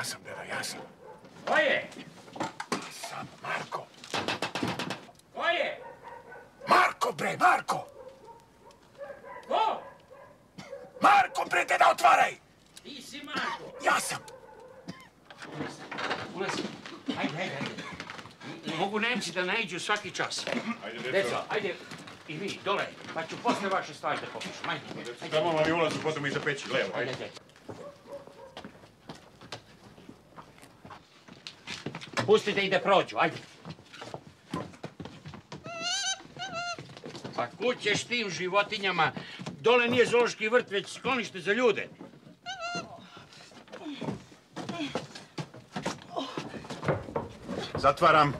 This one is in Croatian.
Ja sam, deda, ja sam. Ko je? Ja sam Marko. Ko je? Marko, bre, Marko! Ko? Marko, bre, deda, otvaraj! Ti si Marko. Ja sam. Ulezi, ajde, ajde, ajde. Mogu Nemci da najđu svaki čas. Ajde, deco. ajde. I vi, dole, pa ću posle vaše stvari da popišem. Ajde. Samo vam je ulaz u potom iza peći, levo, ajde. ajde. Pustite ih da prođu, ajde. Pa kućeš tim životinjama. Dole nije zoološki vrt, već sklonište za ljude. Zatvaram.